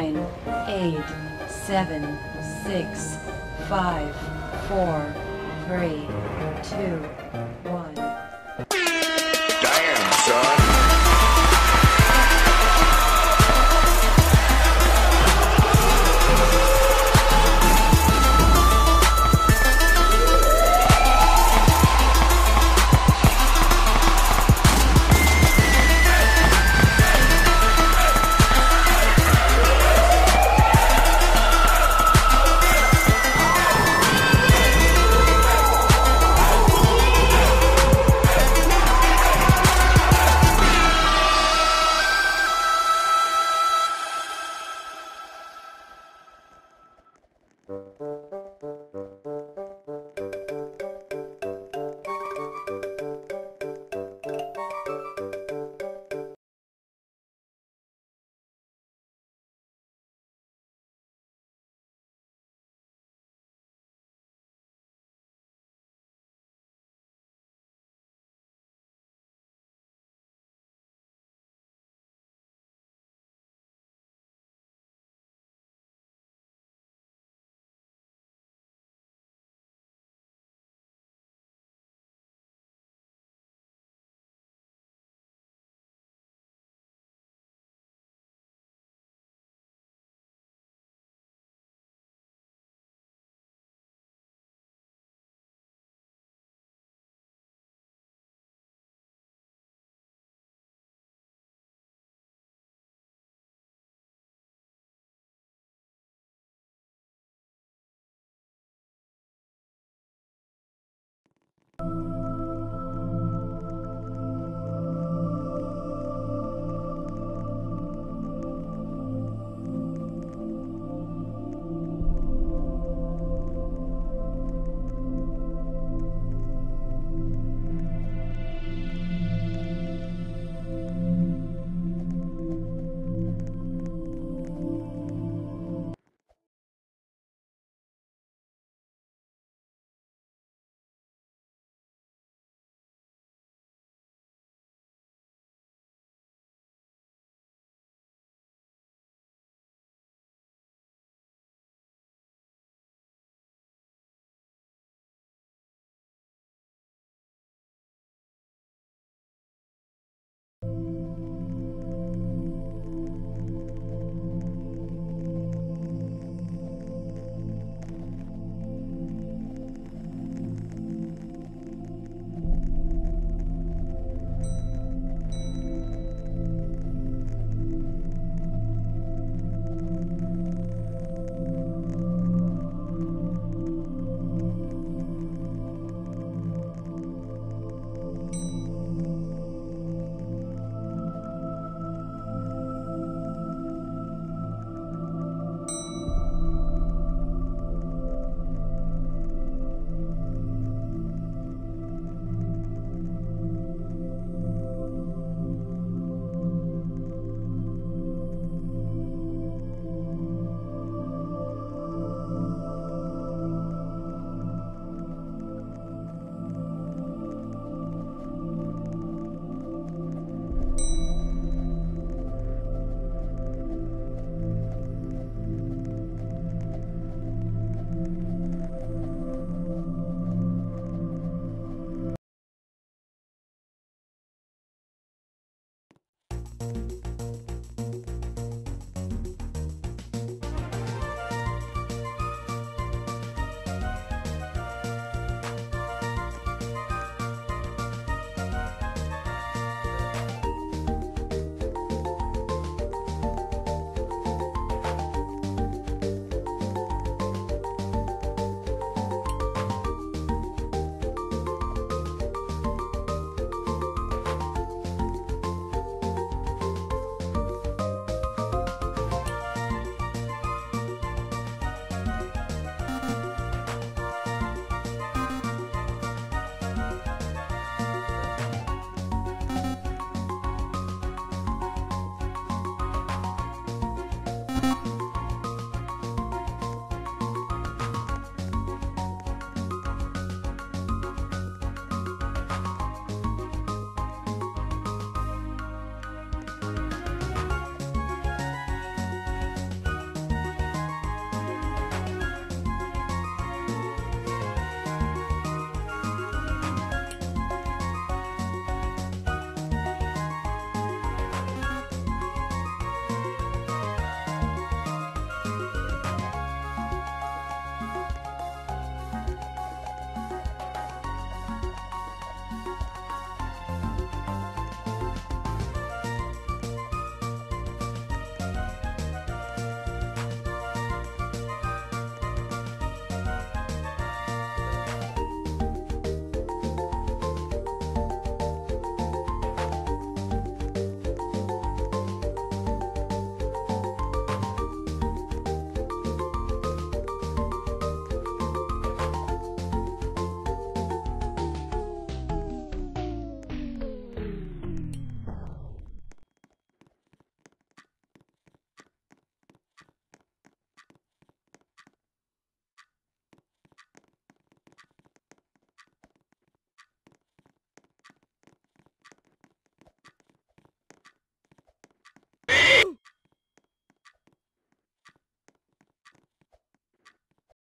nine, eight, seven, six, five, four, three, two, one. Damn, son. Música